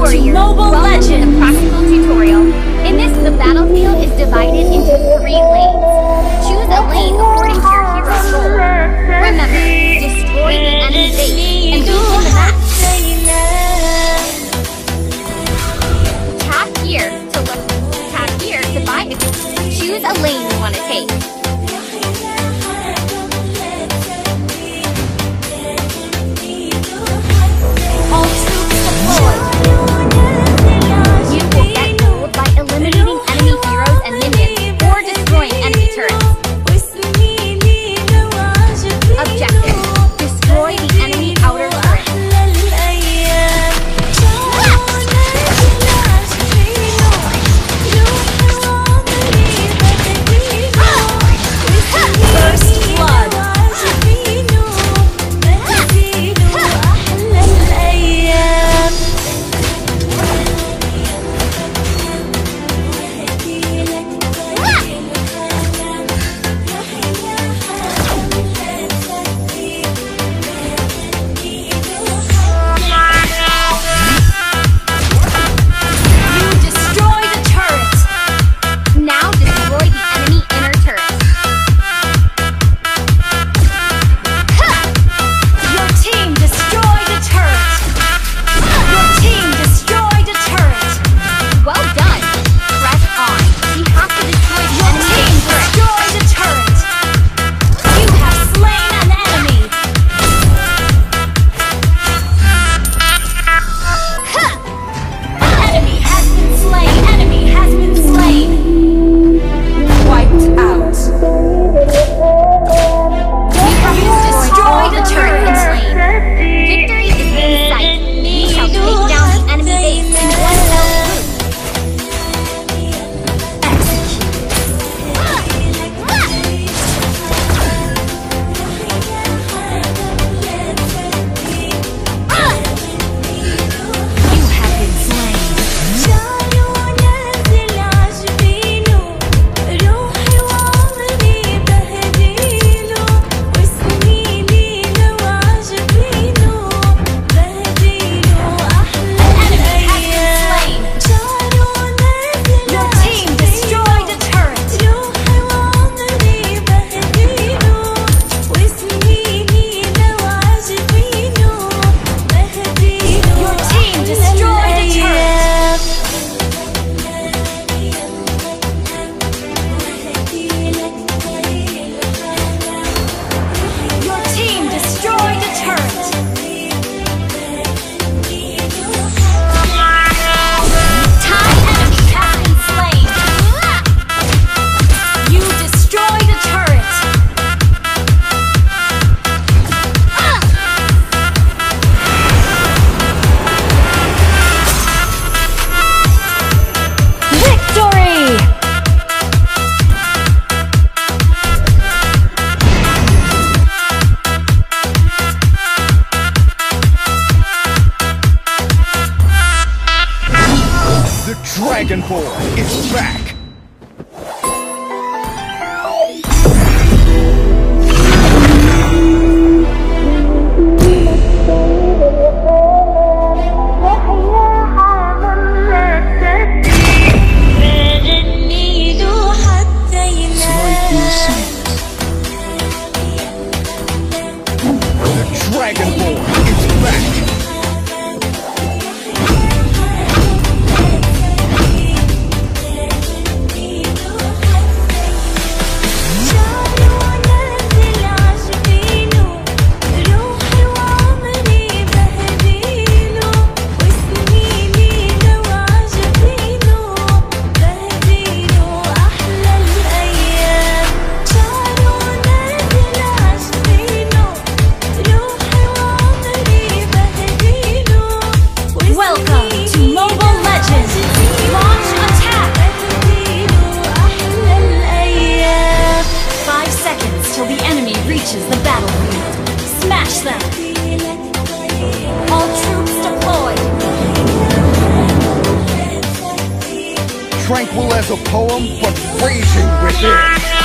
Welcome To practical tutorial. In this, the battlefield is divided into three lanes. Choose a lane according to your hero's. Remember, destroy the enemy base. The Dragonborn is back! tranquil as a poem, but raging with it.